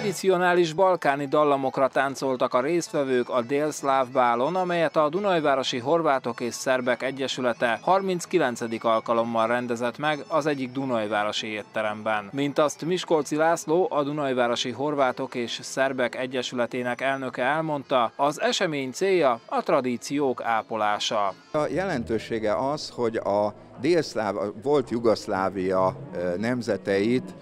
Tradicionális balkáni dallamokra táncoltak a résztvevők a délszláv bálon, amelyet a Dunajvárosi Horvátok és Szerbek Egyesülete 39. alkalommal rendezett meg az egyik Dunajvárosi étteremben. Mint azt Miskolci László, a Dunajvárosi Horvátok és Szerbek Egyesületének elnöke elmondta, az esemény célja a tradíciók ápolása. A jelentősége az, hogy a délszláv, volt Jugoszlávia nemzeteit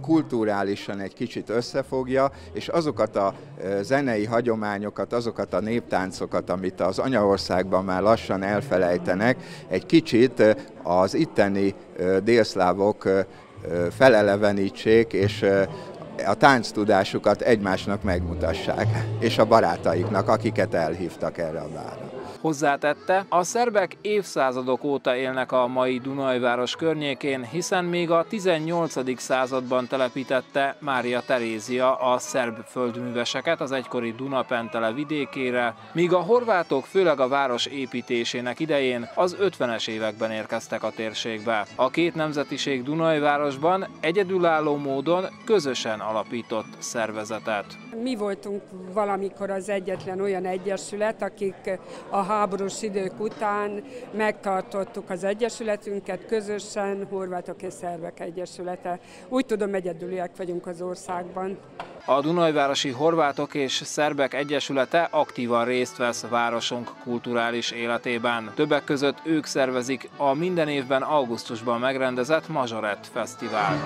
kulturálisan egy kicsit összefogja, és azokat a zenei hagyományokat, azokat a néptáncokat, amit az anyaországban már lassan elfelejtenek, egy kicsit az itteni délszlávok felelevenítsék, és a tánctudásukat egymásnak megmutassák, és a barátaiknak, akiket elhívtak erre a bárra. Hozzátette, a szerbek évszázadok óta élnek a mai Dunajváros környékén, hiszen még a 18. században telepítette Mária Terézia a szerb földműveseket az egykori Dunapentele vidékére, míg a horvátok főleg a város építésének idején az 50-es években érkeztek a térségbe. A két nemzetiség Dunajvárosban egyedülálló módon közösen alapított szervezetet. Mi voltunk valamikor az egyetlen olyan egyesület, akik a háborús idők után megtartottuk az egyesületünket közösen, Horvátok és Szervek Egyesülete. Úgy tudom, egyedüliek vagyunk az országban. A Dunajvárosi Horvátok és Szerbek Egyesülete aktívan részt vesz városunk kulturális életében. Többek között ők szervezik a minden évben augusztusban megrendezett Mazsorett Fesztivált.